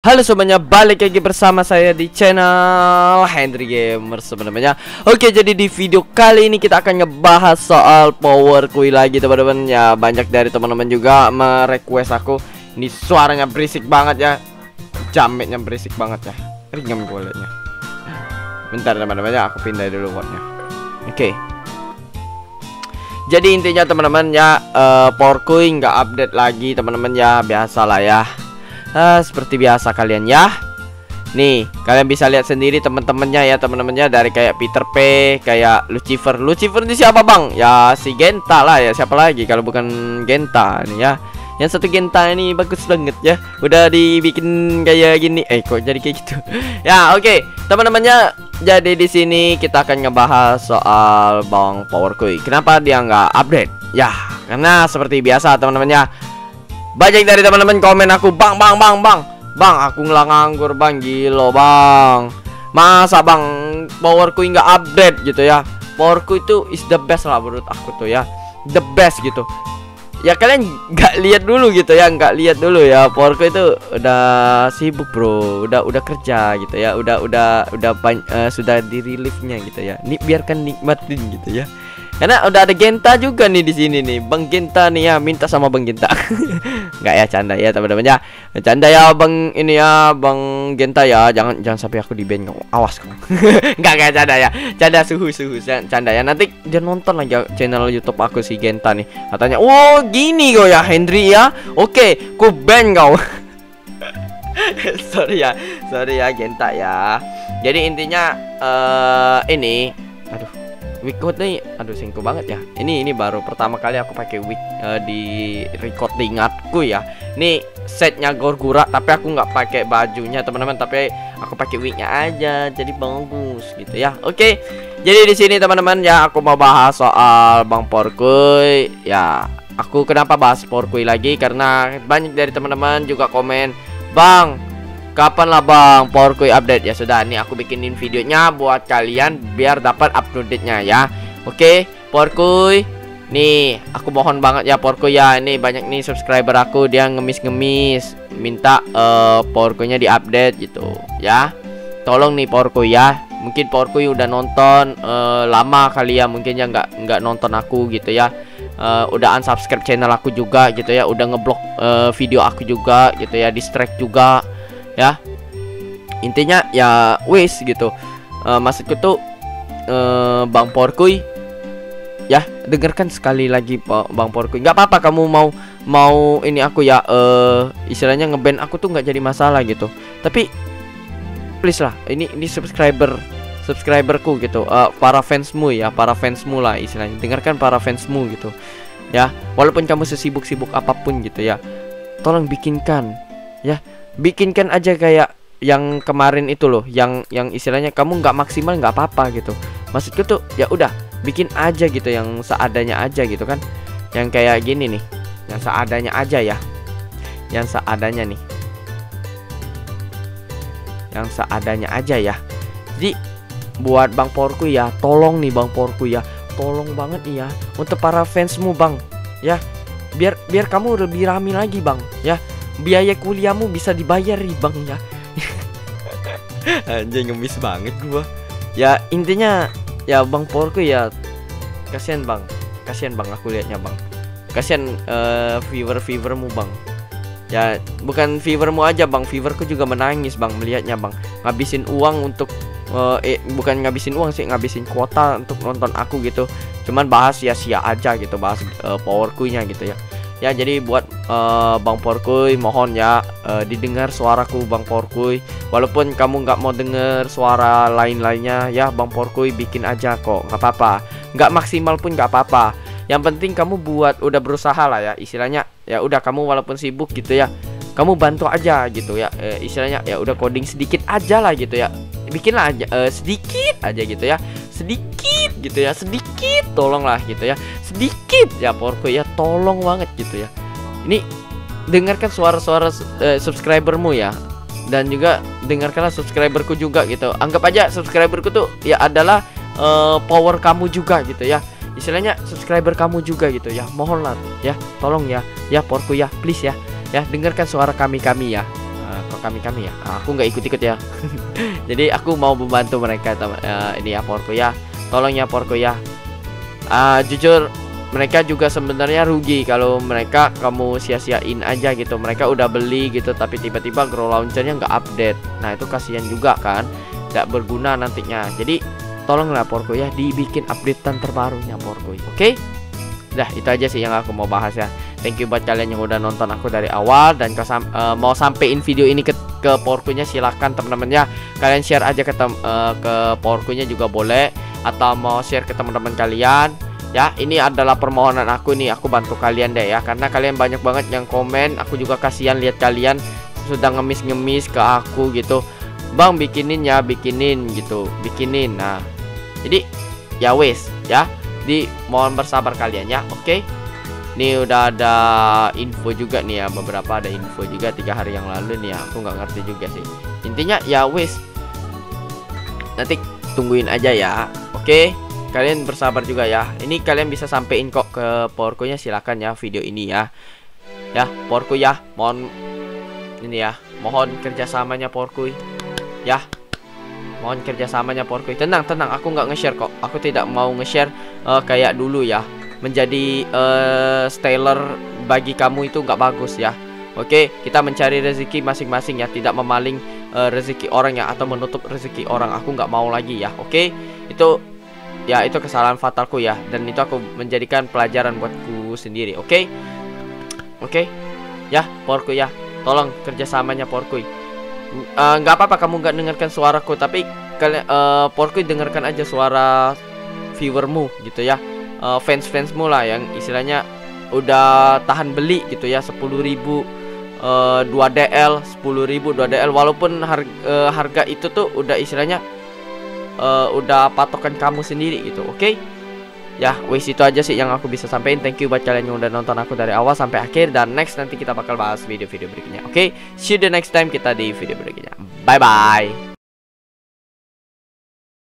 Halo semuanya, balik lagi bersama saya di channel Henry Gamers sebenarnya. Oke, jadi di video kali ini kita akan ngebahas soal power kui lagi teman-teman. Ya, banyak dari teman-teman juga merequest aku. Ini suaranya berisik banget ya. Jametnya berisik banget ya. Ringam goleknya. Bentar teman-teman ya, aku pindah dulu wordnya. Oke. Jadi intinya teman-teman ya, uh, power kui nggak update lagi teman-teman ya, biasalah ya Ah, seperti biasa kalian ya. Nih, kalian bisa lihat sendiri teman-temannya ya, teman-temannya dari kayak Peter P, kayak Lucifer. Lucifer ini siapa, Bang? Ya si Genta lah ya, siapa lagi kalau bukan Genta nih ya. Yang satu Genta ini bagus banget ya. Udah dibikin kayak gini. Eh, kok jadi kayak gitu? ya, oke. Okay. Teman-temannya jadi di sini kita akan ngebahas soal Bang Power Kui. Kenapa dia nggak update? Ya, karena seperti biasa teman-temannya banyak dari teman-teman komen aku, "Bang, bang, bang, bang. Bang, aku ngelang nganggur, Bang. Gilo, Bang. Masa, Bang, powerku nggak update gitu ya. Powerku itu is the best lah menurut aku tuh ya. The best gitu. Ya kalian nggak lihat dulu gitu ya, nggak lihat dulu ya. Powerku itu udah sibuk, Bro. Udah udah kerja gitu ya. Udah udah udah uh, sudah di reliefnya gitu ya. Nih biarkan nikmatin gitu ya. Karena udah ada Genta juga nih di sini nih. Bang Genta nih ya, minta sama Bang Genta. Enggak ya canda ya teman-teman ya. Canda ya Bang ini ya, Bang Genta ya. Jangan jangan sampai aku di band kamu. Awas kamu. Enggak kayak canda ya. Canda suhu-suhu canda ya. Nanti dia nonton lagi channel YouTube aku si Genta nih. Katanya, "Oh, gini kok ya Henry ya. Oke, ku band kau." sorry ya. Sorry ya Genta ya. Jadi intinya uh, ini Week code nih aduh singku banget ya. Ini ini baru pertama kali aku pakai week uh, di recordingatku ya. Ini setnya Gorgura tapi aku nggak pakai bajunya teman-teman. Tapi aku pakai wignya aja jadi bagus gitu ya. Oke jadi di sini teman-teman ya aku mau bahas soal Bang Porkuy. Ya aku kenapa bahas Porkuy lagi? Karena banyak dari teman-teman juga komen Bang Kapan lah bang PowerQuick update. Ya sudah. Nih aku bikinin videonya buat kalian biar dapat update-nya ya. Oke PowerQuick Nih aku mohon banget ya PowerQuick ya. Ini banyak nih subscriber aku. Dia ngemis-ngemis minta uh, PowerQuick-nya diupdate gitu ya. Tolong nih PowerQuick ya. Mungkin PowerQuick udah nonton uh, lama kali ya. Mungkin ya nggak nggak nonton aku gitu ya. Uh, udah unsubscribe channel aku juga gitu ya. Udah ngeblok video aku juga gitu ya. Distract juga ya. Intinya ya wis gitu. Uh, maksudku tuh uh, bang Porkuy ya dengarkan sekali lagi bang Porkuy. Nggak apa-apa kamu mau mau ini aku ya uh, istilahnya ngeband aku tuh nggak jadi masalah gitu. Tapi please lah ini ini subscriber subscriberku gitu. Uh, para fansmu ya para fansmu lah istilahnya. Dengarkan para fansmu gitu. Ya walaupun kamu sesibuk-sibuk apa pun gitu ya. Tolong bikinkan ya bikinkan aja kayak yang kemarin itu loh yang yang istilahnya kamu nggak maksimal nggak apa-apa gitu. Maksudku tuh ya udah bikin aja gitu yang seadanya aja gitu kan. Yang kayak gini nih yang seadanya aja ya. Yang seadanya nih. Yang seadanya aja ya. Jadi buat Bang Porku ya tolong nih Bang Porku ya. Tolong banget ya untuk para fansmu Bang ya. Biar biar kamu lebih rame lagi Bang ya biaya kuliahmu bisa dibayar nih bang ya. Anjing ngemis banget gua. Ya intinya ya bang porku ya kasihan bang. Kasihan bang aku liatnya bang. Kasihan uh, fever fevermu bang. Ya bukan fevermu aja bang. Feverku juga menangis bang melihatnya bang. Ngabisin uang untuk uh, eh bukan ngabisin uang sih ngabisin kuota untuk nonton aku gitu. Cuman bahas sia-sia aja gitu bahas uh, powerkunya gitu ya ya jadi buat uh, Bang Porkuy mohon ya uh, didengar suaraku Bang Porkuy. Walaupun kamu nggak mau dengar suara lain-lainnya ya Bang Porkuy bikin aja kok nggak apa-apa. Nggak maksimal pun nggak apa-apa. Yang penting kamu buat udah berusaha lah ya istilahnya. Ya udah kamu walaupun sibuk gitu ya kamu bantu aja gitu ya. E, istilahnya ya udah coding sedikit aja lah gitu ya. Bikinlah aja e, sedikit aja gitu ya sedikit gitu ya sedikit tolonglah gitu ya sedikit ya porku ya tolong banget gitu ya. Ini dengarkan suara-suara uh, subscribermu ya dan juga dengarkanlah subscriberku juga gitu. Anggap aja subscriberku tuh ya adalah uh, power kamu juga gitu ya. Istilahnya subscriber kamu juga gitu ya mohonlah ya tolong ya ya porku ya please ya ya dengarkan suara kami kami ya uh, kami-kami ya? Nah, aku nggak ikut-ikut ya. Jadi aku mau membantu mereka uh, ini ya porku ya. Tolong ya porku ya. Uh, jujur mereka juga sebenarnya rugi kalau mereka kamu sia-siain aja gitu. Mereka udah beli gitu tapi tiba-tiba grow launchernya nggak update. Nah itu kasihan juga kan? Nggak berguna nantinya. Jadi tolonglah porku ya dibikin updatean terbarunya porku oke? Okay? Dah itu aja sih yang aku mau bahas ya Thank you buat kalian yang udah nonton aku dari awal Dan uh, mau sampein video ini ke, ke porkunya silahkan teman-teman ya. Kalian share aja ke, tem, uh, ke porkunya juga boleh Atau mau share ke teman-teman kalian. Ya ini adalah permohonan aku nih Aku bantu kalian deh ya. Karena kalian banyak banget yang komen Aku juga kasihan lihat kalian Sudah ngemis-ngemis ke aku gitu. Bang bikinin ya bikinin gitu Bikinin. Nah Jadi ya wes ya. Di mohon bersabar kalian ya oke? okay? Ini udah ada info juga nih ya beberapa ada info juga tiga hari yang lalu nih ya. Aku nggak ngerti juga sih. Intinya ya wis. Nanti tungguin aja ya. Oke okay? kalian bersabar juga ya. Ini kalian bisa sampein kok ke porkonya silakan ya video ini ya. Ya porku ya mohon ini ya mohon kerjasamanya porku ya mohon kerjasamanya porku tenang tenang aku nggak nge-share kok. Aku tidak mau nge-share uh, kayak dulu ya menjadi uh, styler bagi kamu itu nggak bagus ya Oke, kita mencari rezeki masing-masing ya, tidak memaling uh, rezeki orang ya atau menutup rezeki orang. Aku nggak mau lagi ya. Oke, itu ya itu kesalahan fatalku ya, dan itu aku menjadikan pelajaran buatku sendiri. Oke, oke, ya porku ya, tolong kerjasamanya porku. Nggak uh, apa-apa kamu nggak dengarkan suaraku, tapi kalian uh, porku dengarkan aja suara viewermu gitu ya uh, fans-fansmu lah yang istilahnya udah tahan beli gitu ya 10.000 uh, 2DL 10.000 2DL walaupun harga, uh, harga itu tuh udah istilahnya uh, udah patokan kamu sendiri gitu oke? Okay? ya wes itu aja sih yang aku bisa sampaikan. Thank you buat kalian yang udah nonton aku dari awal sampai akhir. Dan next nanti kita bakal bahas video-video berikutnya oke? Okay? see you the next time kita di video berikutnya. Bye bye